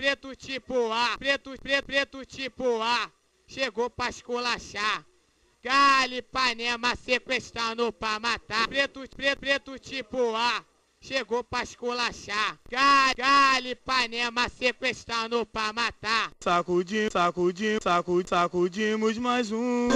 preto tipo A, preto, preto, preto tipo A, chegou pra esculachar. Gale, Panema sequestrando pra matar. Preto, preto, preto tipo A, chegou pra esculachar. Gale, Gale, Panema sequestrando pra matar. Sacudimos, sacudimos, sacudimos mais um.